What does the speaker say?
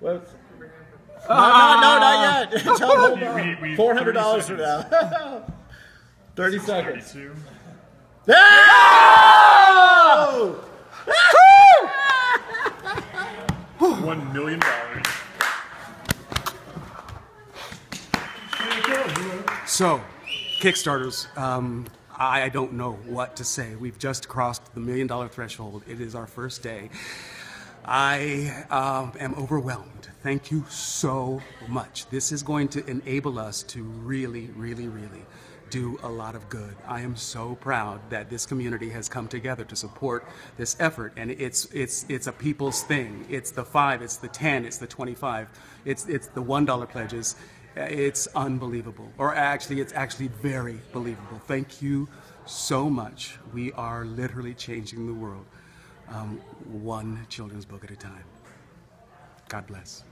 What's, no, no, no, not yet. Tell them We- we- we- four hundred dollars 30 from now. Thirty seconds. 32. Oh! One million dollars. So, Kickstarters, um, I, I don't know what to say. We've just crossed the million dollar threshold. It is our first day. I um, am overwhelmed. Thank you so much. This is going to enable us to really, really, really do a lot of good. I am so proud that this community has come together to support this effort, and it's it's it's a people's thing. It's the five, it's the ten, it's the twenty-five, it's it's the one dollar pledges. It's unbelievable, or actually, it's actually very believable. Thank you so much. We are literally changing the world, um, one children's book at a time. God bless.